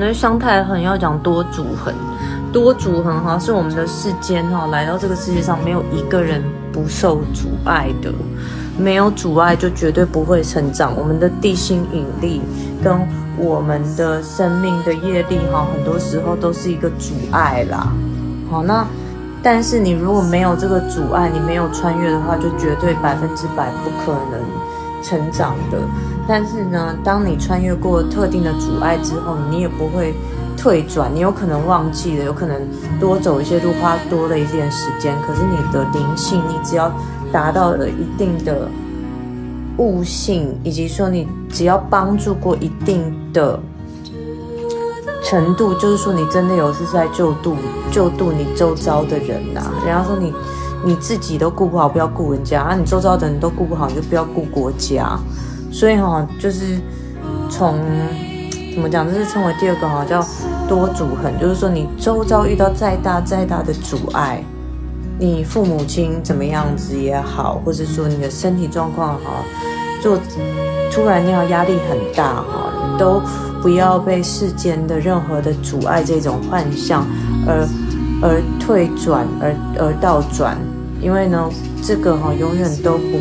那相太狠要讲多主痕，多主痕哈是我们的世间哈，来到这个世界上没有一个人不受阻碍的，没有阻碍就绝对不会成长。我们的地心引力跟我们的生命的业力哈，很多时候都是一个阻碍啦。好，那但是你如果没有这个阻碍，你没有穿越的话，就绝对百分之百不可能成长的。但是呢，当你穿越过特定的阻碍之后，你也不会退转。你有可能忘记了，有可能多走一些路，花多了一点时间。可是你的灵性，你只要达到了一定的悟性，以及说你只要帮助过一定的程度，就是说你真的有是在救度救度你周遭的人呐。人家说你你自己都顾不好，不要顾人家；啊，你周遭的人都顾不好，你就不要顾国家。所以哈，就是从怎么讲，这是称为第二个哈，叫多阻横。就是说，你周遭遇到再大再大的阻碍，你父母亲怎么样子也好，或者说你的身体状况好，就突然要压力很大哈，都不要被世间的任何的阻碍这种幻象而而退转而而倒转，因为呢，这个哈永远都不会。